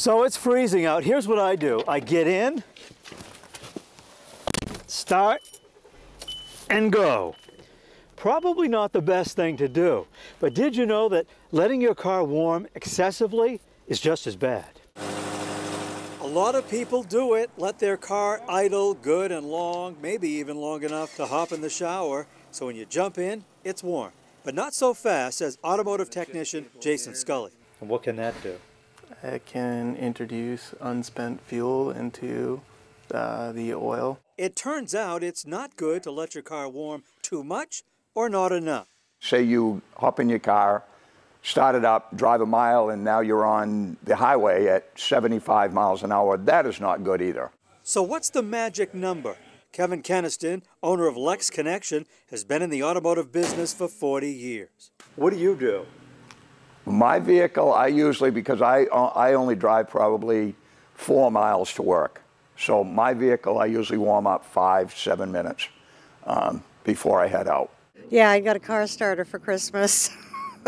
So it's freezing out. Here's what I do. I get in, start, and go. Probably not the best thing to do, but did you know that letting your car warm excessively is just as bad? A lot of people do it, let their car idle good and long, maybe even long enough to hop in the shower, so when you jump in, it's warm. But not so fast, says automotive technician Jason Scully. And what can that do? It can introduce unspent fuel into uh, the oil. It turns out it's not good to let your car warm too much or not enough. Say you hop in your car, start it up, drive a mile, and now you're on the highway at 75 miles an hour. That is not good either. So, what's the magic number? Kevin Keniston, owner of Lex Connection, has been in the automotive business for 40 years. What do you do? My vehicle, I usually, because I, I only drive probably four miles to work. So my vehicle, I usually warm up five, seven minutes um, before I head out. Yeah, I got a car starter for Christmas.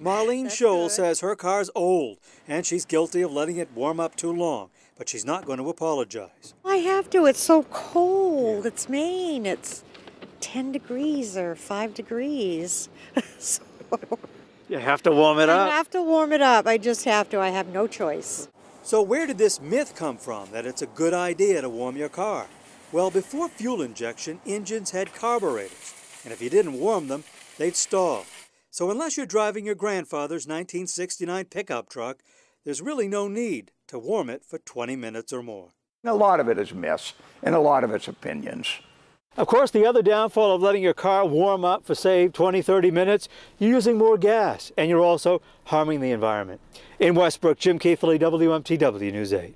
Marlene Scholl says her car's old and she's guilty of letting it warm up too long, but she's not going to apologize. I have to. It's so cold. It's Maine. It's 10 degrees or 5 degrees. so you have to warm it up. I have to warm it up. I just have to. I have no choice. So, where did this myth come from that it's a good idea to warm your car? Well, before fuel injection, engines had carburetors, and if you didn't warm them, they'd stall. So, unless you're driving your grandfather's 1969 pickup truck, there's really no need to warm it for 20 minutes or more. A lot of it is myths, and a lot of it's opinions. Of course, the other downfall of letting your car warm up for, say, 20, 30 minutes, you're using more gas, and you're also harming the environment. In Westbrook, Jim Keithley, WMTW News 8.